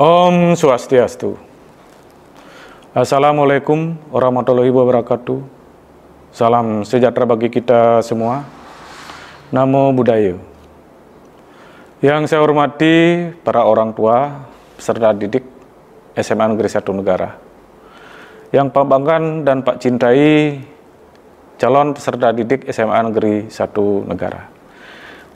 Om Swastiastu. Assalamualaikum warahmatullahi wabarakatuh. Salam sejahtera bagi kita semua. Namo Buddhaya. Yang saya hormati para orang tua, peserta didik SMA Negeri Satu Negara. Yang Pak banggakan dan Pak cintai calon peserta didik SMA Negeri Satu Negara.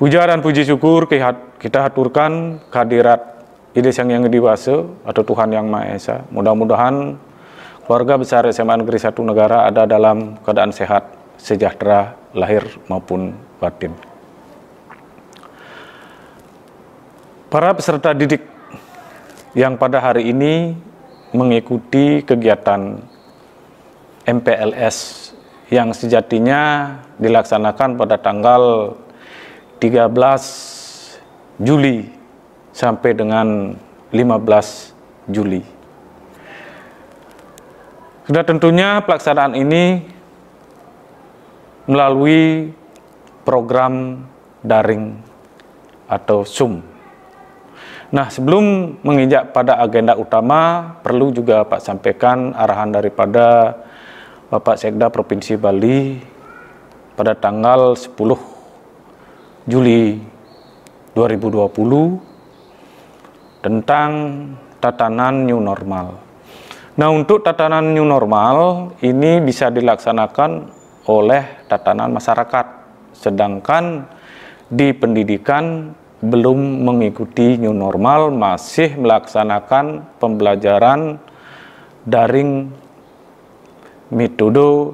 Puja dan puji syukur kita haturkan kehadirat Ide Sang Yang Dewasa atau Tuhan Yang Maha Esa. Mudah-mudahan keluarga besar SMA Negeri Satu Negara ada dalam keadaan sehat, sejahtera, lahir maupun batin. Para peserta didik yang pada hari ini mengikuti kegiatan MPLS yang sejatinya dilaksanakan pada tanggal 13 Juli sampai dengan 15 Juli. Sudah tentunya pelaksanaan ini melalui program daring atau Zoom. Nah, sebelum menginjak pada agenda utama, perlu juga Pak sampaikan arahan daripada Bapak Sekda Provinsi Bali pada tanggal 10 Juli 2020 tentang tatanan new normal. Nah, untuk tatanan new normal ini bisa dilaksanakan oleh tatanan masyarakat, sedangkan di pendidikan belum mengikuti new normal, masih melaksanakan pembelajaran daring metode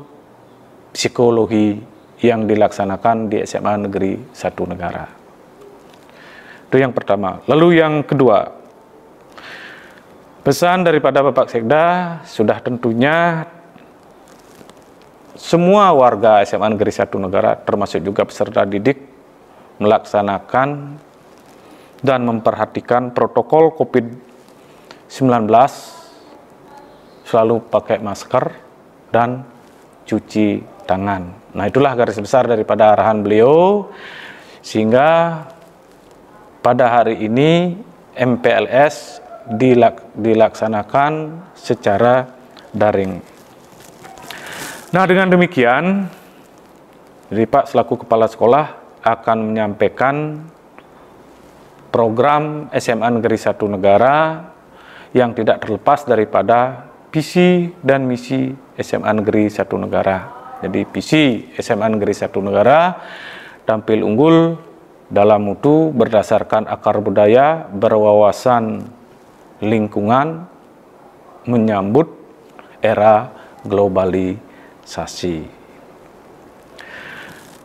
psikologi yang dilaksanakan di SMA Negeri Satu Negara. Itu yang pertama. Lalu yang kedua, Pesan daripada Bapak Sekda sudah tentunya semua warga SMA Negeri Satu Negara termasuk juga peserta didik melaksanakan dan memperhatikan protokol COVID-19 selalu pakai masker dan cuci tangan. Nah itulah garis besar daripada arahan beliau sehingga pada hari ini MPLS dilak, dilaksanakan secara daring. Nah, dengan demikian, jadi Pak selaku kepala sekolah akan menyampaikan program SMA Negeri Satu Negara yang tidak terlepas daripada visi dan misi SMA Negeri Satu Negara. Jadi visi SMA Negeri Satu Negara tampil unggul dalam mutu berdasarkan akar budaya berwawasan lingkungan menyambut era globalisasi.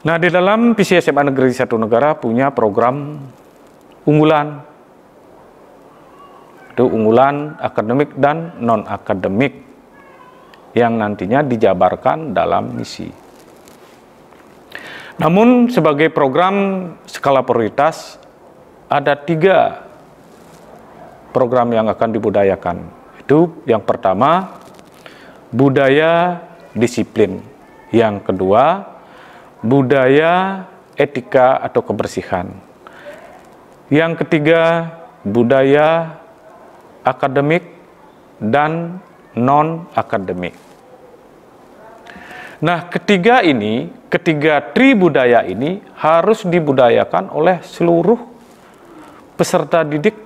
Nah, di dalam visi SMA Negeri Satu Negara punya program unggulan. Itu unggulan akademik dan non-akademik yang nantinya dijabarkan dalam misi. Namun sebagai program skala prioritas ada tiga program yang akan dibudayakan. Itu yang pertama, budaya disiplin. Yang kedua, budaya etika atau kebersihan. Yang ketiga, budaya akademik dan non-akademik. Nah, ketiga ini, ketiga tri budaya ini harus dibudayakan oleh seluruh peserta didik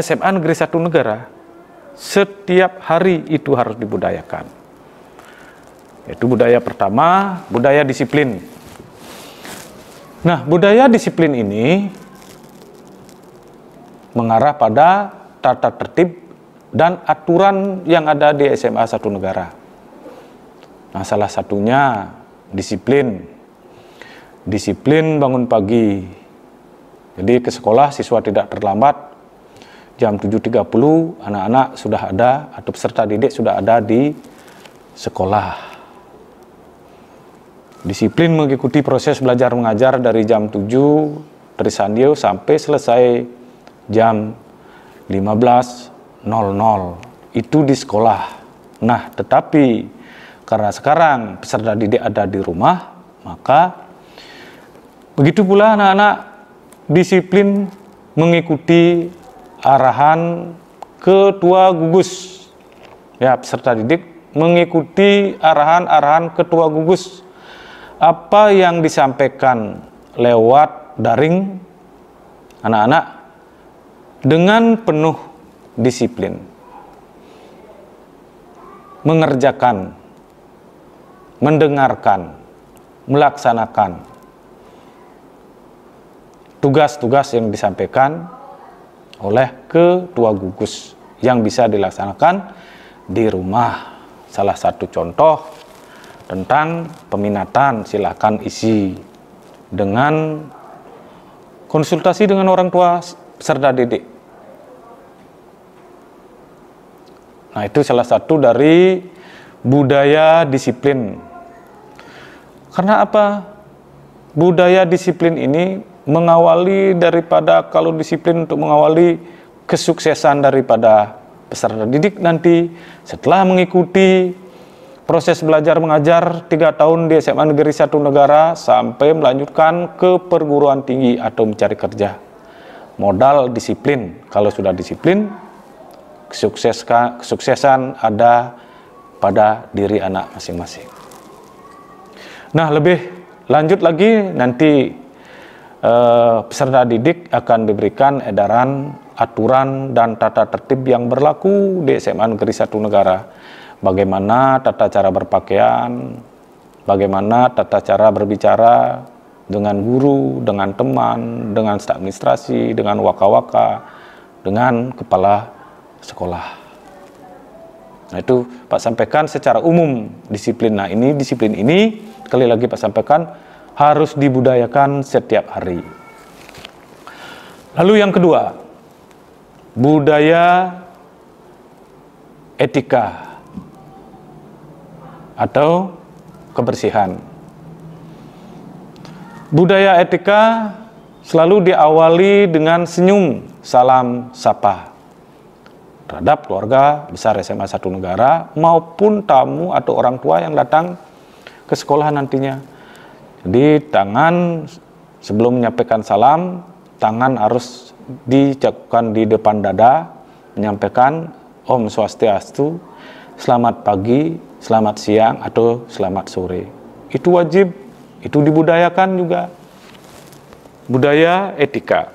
SMA Negeri Satu Negara setiap hari itu harus dibudayakan. Itu budaya pertama, budaya disiplin. Nah, budaya disiplin ini mengarah pada tata tertib dan aturan yang ada di SMA Satu Negara. Nah, salah satunya disiplin. Disiplin bangun pagi. Jadi ke sekolah siswa tidak terlambat, jam 7.30 anak-anak sudah ada atau peserta didik sudah ada di sekolah. Disiplin mengikuti proses belajar mengajar dari jam 7 Trisandio sampai selesai jam 15.00. Itu di sekolah. Nah, tetapi karena sekarang peserta didik ada di rumah, maka begitu pula anak-anak disiplin mengikuti arahan ketua gugus. Ya peserta didik mengikuti arahan-arahan ketua gugus. Apa yang disampaikan lewat daring anak-anak dengan penuh disiplin. Mengerjakan mendengarkan melaksanakan. Tugas-tugas yang disampaikan oleh ketua gugus yang bisa dilaksanakan di rumah. Salah satu contoh tentang peminatan silakan isi dengan konsultasi dengan orang tua serta didik. Nah, itu salah satu dari budaya disiplin. Karena apa? Budaya disiplin ini mengawali daripada kalau disiplin untuk mengawali kesuksesan daripada peserta didik nanti setelah mengikuti proses belajar mengajar tiga tahun di SMA Negeri Satu Negara sampai melanjutkan ke perguruan tinggi atau mencari kerja. Modal disiplin. Kalau sudah disiplin, kesuksesan ada pada diri anak masing-masing. Nah, lebih lanjut lagi nanti eh, peserta didik akan diberikan edaran aturan dan tata tertib yang berlaku di SMA Negeri Satu Negara. Bagaimana tata cara berpakaian, bagaimana tata cara berbicara dengan guru, dengan teman, dengan staf administrasi, dengan waka-waka, dengan kepala sekolah. Nah itu Pak sampaikan secara umum disiplin. Nah ini disiplin ini, sekali lagi Pak sampaikan, harus dibudayakan setiap hari. Lalu yang kedua, budaya etika atau kebersihan. Budaya etika selalu diawali dengan senyum, salam sapa terhadap keluarga besar SMA satu negara maupun tamu atau orang tua yang datang ke sekolah nantinya. Jadi tangan sebelum menyampaikan salam, tangan harus dicakukan di depan dada, menyampaikan Om Swastiastu, selamat pagi, selamat siang, atau selamat sore. Itu wajib, itu dibudayakan juga. Budaya etika.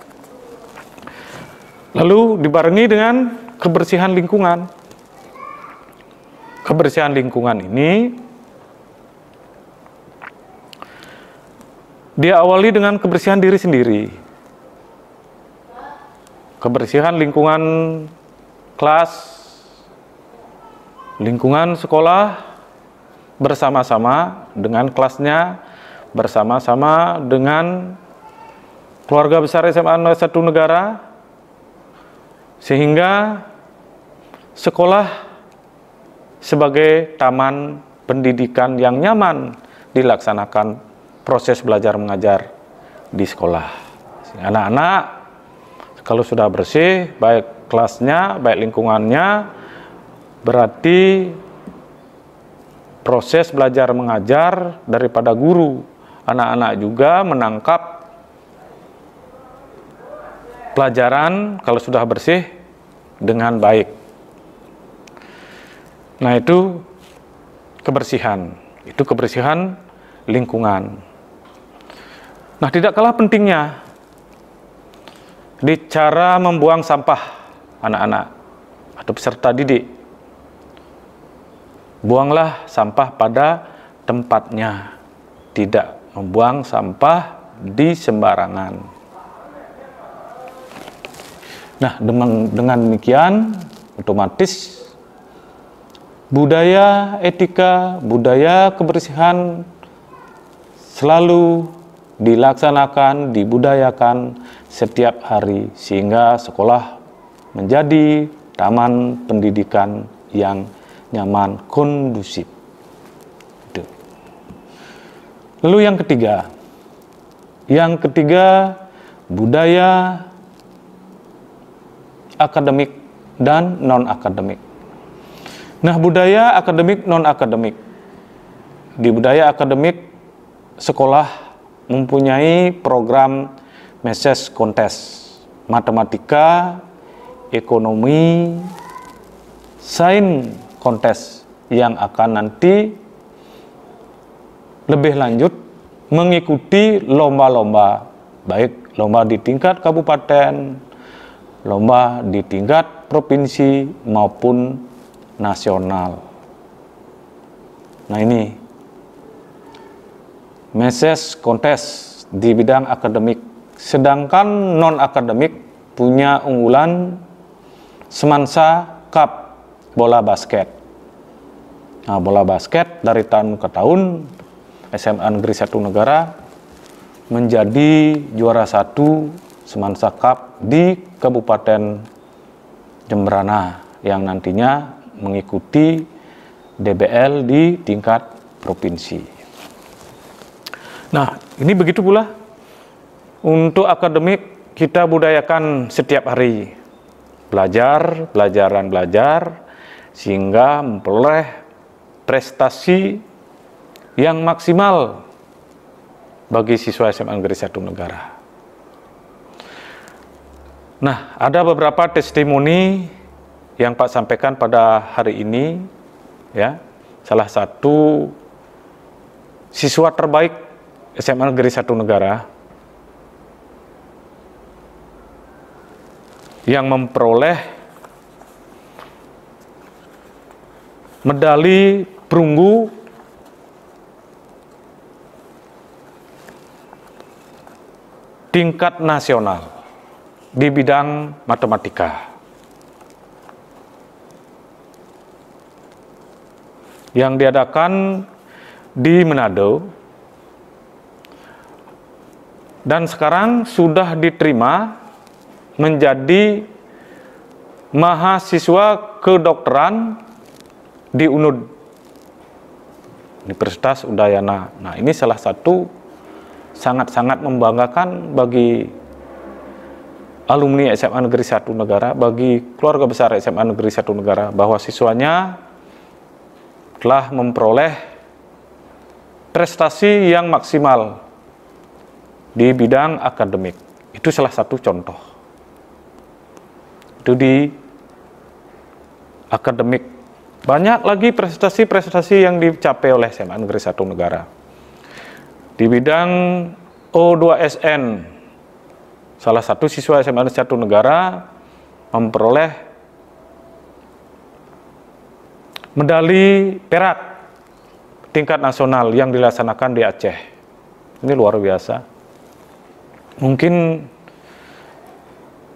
Lalu dibarengi dengan kebersihan lingkungan. Kebersihan lingkungan ini Dia awali dengan kebersihan diri sendiri. Kebersihan lingkungan kelas, lingkungan sekolah bersama-sama dengan kelasnya, bersama-sama dengan keluarga besar SMA satu negara, sehingga sekolah sebagai taman pendidikan yang nyaman dilaksanakan proses belajar mengajar di sekolah. Anak-anak kalau sudah bersih, baik kelasnya, baik lingkungannya, berarti proses belajar mengajar daripada guru. Anak-anak juga menangkap pelajaran kalau sudah bersih dengan baik. Nah, itu kebersihan. Itu kebersihan lingkungan. Nah, tidak kalah pentingnya di cara membuang sampah anak-anak atau peserta didik. Buanglah sampah pada tempatnya, tidak membuang sampah di sembarangan. Nah, dengan, dengan demikian otomatis budaya etika, budaya kebersihan selalu dilaksanakan, dibudayakan setiap hari sehingga sekolah menjadi taman pendidikan yang nyaman, kondusif. Lalu yang ketiga, yang ketiga budaya akademik dan non akademik. Nah, budaya akademik non akademik. Di budaya akademik sekolah mempunyai program message kontes matematika ekonomi, sains kontes yang akan nanti lebih lanjut mengikuti lomba-lomba baik lomba di tingkat kabupaten, lomba di tingkat provinsi maupun nasional. Nah ini message kontes di bidang akademik, sedangkan non akademik punya unggulan Semansa Cup bola basket. Nah, bola basket dari tahun ke tahun SMA Negeri Satu Negara menjadi juara satu Semansa Cup di Kabupaten Jemberana yang nantinya mengikuti DBL di tingkat provinsi. Nah, ini begitu pula untuk akademik kita budayakan setiap hari belajar, pelajaran belajar sehingga memperoleh prestasi yang maksimal bagi siswa SMA Negeri Satu Negara. Nah, ada beberapa testimoni yang Pak sampaikan pada hari ini, ya. Salah satu siswa terbaik SMA Negeri Satu Negara yang memperoleh medali perunggu tingkat nasional di bidang matematika. Yang diadakan di Manado dan sekarang sudah diterima menjadi mahasiswa kedokteran di UNUD Universitas Udayana. Nah, ini salah satu sangat-sangat membanggakan bagi alumni SMA Negeri Satu Negara, bagi keluarga besar SMA Negeri Satu Negara, bahwa siswanya telah memperoleh prestasi yang maksimal di bidang akademik. Itu salah satu contoh. Itu di akademik. Banyak lagi prestasi-prestasi yang dicapai oleh SMA Negeri Satu Negara di bidang O2SN, salah satu siswa SMA satu negara memperoleh medali perak tingkat nasional yang dilaksanakan di Aceh. Ini luar biasa. Mungkin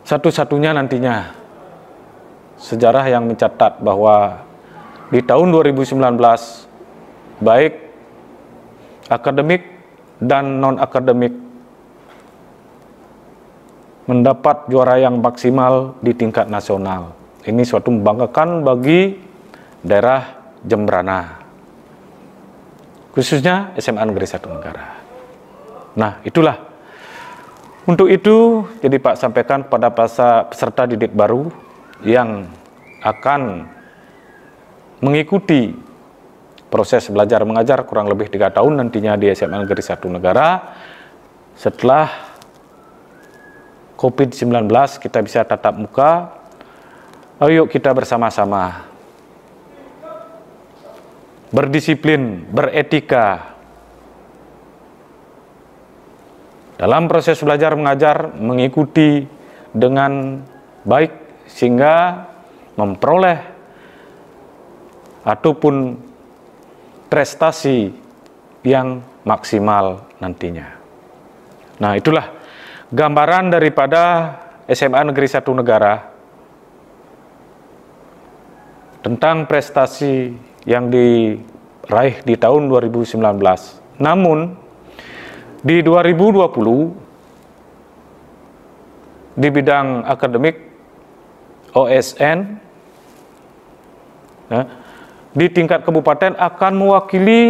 satu-satunya nantinya sejarah yang mencatat bahwa di tahun 2019 baik akademik dan non-akademik mendapat juara yang maksimal di tingkat nasional. Ini suatu membanggakan bagi daerah Jembrana, khususnya SMA Negeri Satu Negara. Nah, itulah. Untuk itu, jadi Pak sampaikan pada peserta didik baru yang akan mengikuti proses belajar mengajar kurang lebih tiga tahun nantinya di SMA Negeri Satu Negara. Setelah COVID-19 kita bisa tatap muka, ayo kita bersama-sama. Berdisiplin, beretika, dalam proses belajar mengajar mengikuti dengan baik sehingga memperoleh ataupun prestasi yang maksimal nantinya. Nah, itulah gambaran daripada SMA Negeri Satu Negara tentang prestasi yang diraih di tahun 2019. Namun, di 2020 di bidang akademik OSN ya, di tingkat kabupaten akan mewakili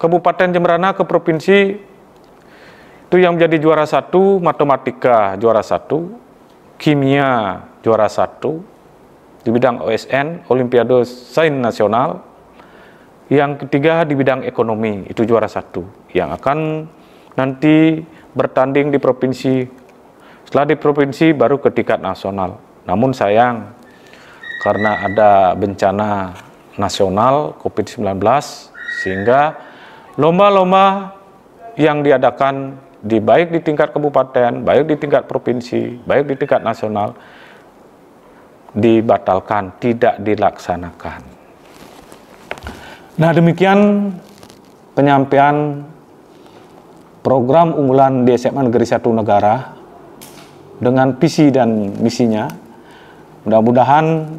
Kabupaten Jemberana ke provinsi. Itu yang menjadi juara satu matematika juara satu kimia juara satu di bidang OSN Olimpiade Sains Nasional yang ketiga di bidang ekonomi itu juara satu yang akan nanti bertanding di provinsi Setelah di provinsi baru ke tingkat nasional. Namun sayang karena ada bencana nasional COVID-19 sehingga lomba-lomba yang diadakan di baik di tingkat kabupaten, baik di tingkat provinsi, baik di tingkat nasional dibatalkan, tidak dilaksanakan. Nah, demikian penyampaian program unggulan di SMA Negeri Satu Negara dengan visi dan misinya. Mudah-mudahan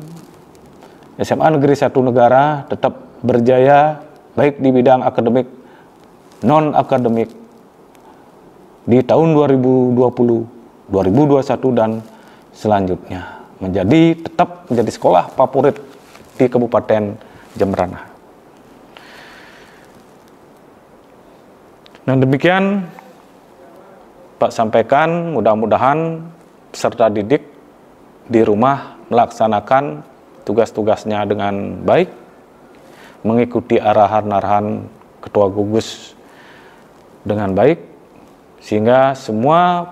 SMA Negeri Satu Negara tetap berjaya baik di bidang akademik, non-akademik di tahun 2020, 2021 dan selanjutnya menjadi tetap menjadi sekolah favorit di Kabupaten Jemberana. Dan demikian Pak sampaikan mudah-mudahan peserta didik di rumah melaksanakan tugas-tugasnya dengan baik, mengikuti arahan-arahan ketua gugus dengan baik, sehingga semua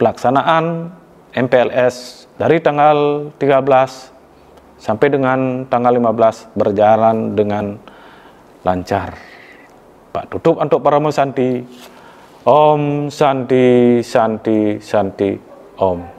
pelaksanaan MPLS dari tanggal 13 sampai dengan tanggal 15 berjalan dengan lancar. Pak tutup untuk para musanti. Om Santi Santi Santi Om.